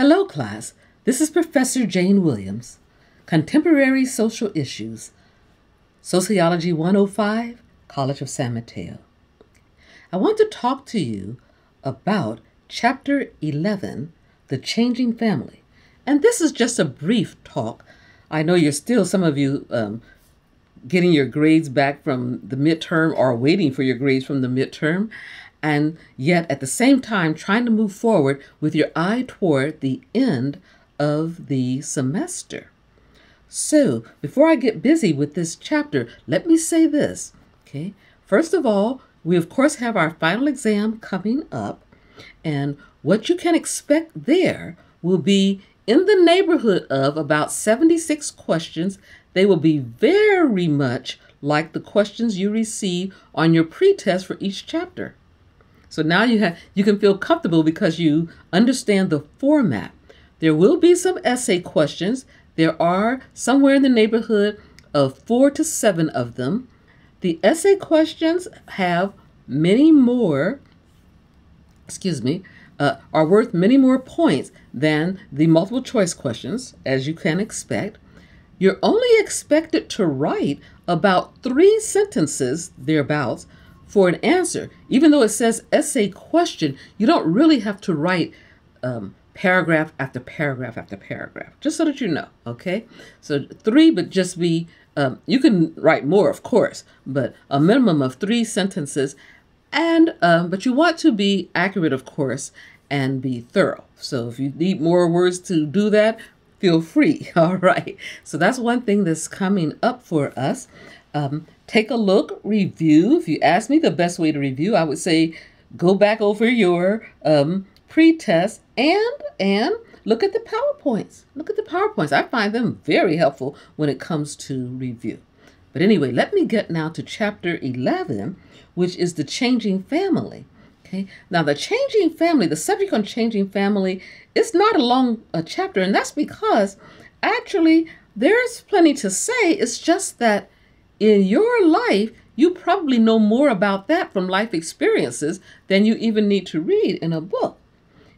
Hello, class. This is Professor Jane Williams, Contemporary Social Issues, Sociology 105, College of San Mateo. I want to talk to you about Chapter 11, The Changing Family. And this is just a brief talk. I know you're still, some of you, um, getting your grades back from the midterm or waiting for your grades from the midterm and yet at the same time trying to move forward with your eye toward the end of the semester. So, before I get busy with this chapter, let me say this. Okay, first of all, we of course have our final exam coming up, and what you can expect there will be in the neighborhood of about 76 questions. They will be very much like the questions you receive on your pretest for each chapter. So now you have you can feel comfortable because you understand the format. There will be some essay questions. There are somewhere in the neighborhood of 4 to 7 of them. The essay questions have many more excuse me, uh, are worth many more points than the multiple choice questions, as you can expect. You're only expected to write about three sentences thereabouts for an answer. Even though it says essay question, you don't really have to write um, paragraph after paragraph after paragraph, just so that you know, okay? So three but just be, um, you can write more, of course, but a minimum of three sentences. And, um, but you want to be accurate, of course, and be thorough. So if you need more words to do that, feel free. All right. So that's one thing that's coming up for us. Um, take a look, review. If you ask me the best way to review, I would say go back over your um, pre-test and and look at the PowerPoints. Look at the PowerPoints. I find them very helpful when it comes to review. But anyway, let me get now to chapter 11, which is the changing family. Okay. Now the changing family, the subject on changing family, is not a long a chapter, and that's because actually there's plenty to say. It's just that in your life, you probably know more about that from life experiences than you even need to read in a book.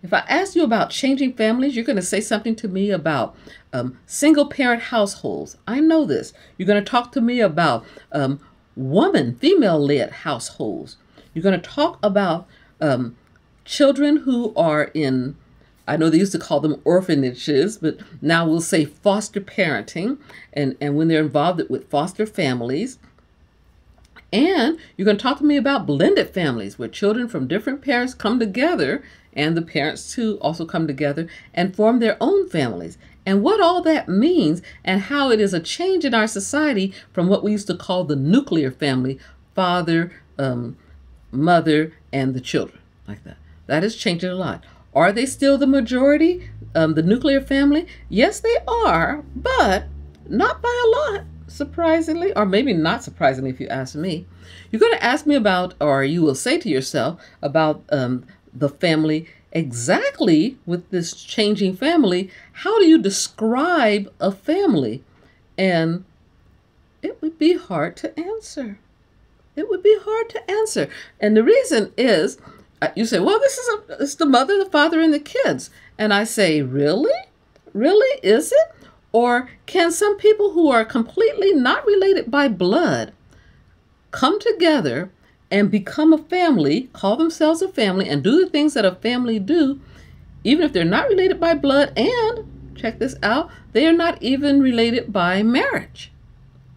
If I ask you about changing families, you're going to say something to me about um, single parent households. I know this. You're going to talk to me about um, woman, female led households. You're going to talk about um, children who are in I know they used to call them orphanages, but now we'll say foster parenting, and, and when they're involved with foster families. And you're going to talk to me about blended families where children from different parents come together and the parents too also come together and form their own families. And what all that means and how it is a change in our society from what we used to call the nuclear family father, um, mother, and the children, like that. That That is changing a lot. Are they still the majority, um, the nuclear family? Yes, they are, but not by a lot, surprisingly, or maybe not surprisingly if you ask me. You're going to ask me about, or you will say to yourself about um, the family exactly with this changing family. How do you describe a family? And it would be hard to answer. It would be hard to answer. And the reason is you say, well, this is a, it's the mother, the father, and the kids. And I say, really? Really? Is it? Or can some people who are completely not related by blood come together and become a family, call themselves a family, and do the things that a family do, even if they're not related by blood and, check this out, they are not even related by marriage?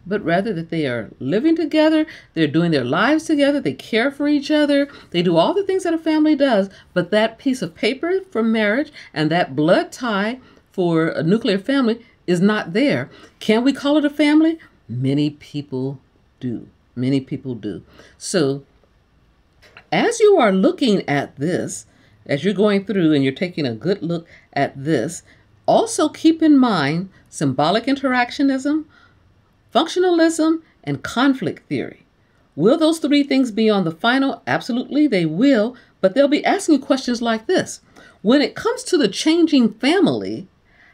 But rather that they are living together, they're doing their lives together, they care for each other, they do all the things that a family does, but that piece of paper for marriage and that blood tie for a nuclear family is not there. Can we call it a family? Many people do. Many people do. So, as you are looking at this, as you're going through and you're taking a good look at this, also keep in mind symbolic interactionism, functionalism, and conflict theory. Will those three things be on the final? Absolutely, they will, but they'll be asking questions like this. When it comes to the changing family,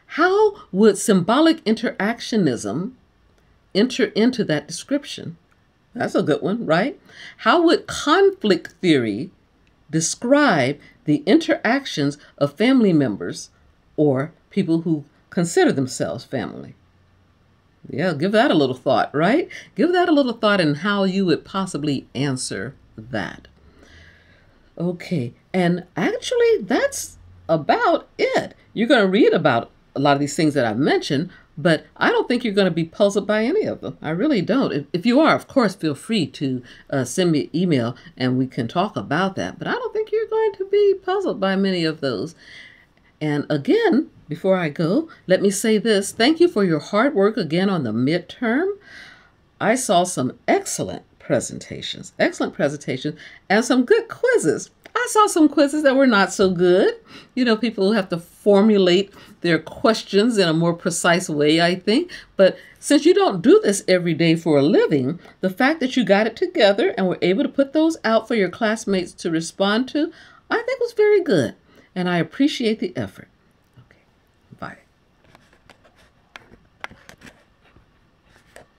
how would symbolic interactionism enter into that description? That's a good one, right? How would conflict theory describe the interactions of family members or people who consider themselves family. Yeah, give that a little thought, right? Give that a little thought in how you would possibly answer that. Okay, and actually, that's about it. You're going to read about a lot of these things that I've mentioned, but I don't think you're going to be puzzled by any of them. I really don't. If, if you are, of course, feel free to uh, send me an email and we can talk about that. But I don't think you're going to be puzzled by many of those. And again, before I go, let me say this thank you for your hard work again on the midterm. I saw some excellent presentations, excellent presentations, and some good quizzes. I saw some quizzes that were not so good. You know, people have to formulate their questions in a more precise way, I think. But since you don't do this every day for a living, the fact that you got it together and were able to put those out for your classmates to respond to, I think was very good. And I appreciate the effort.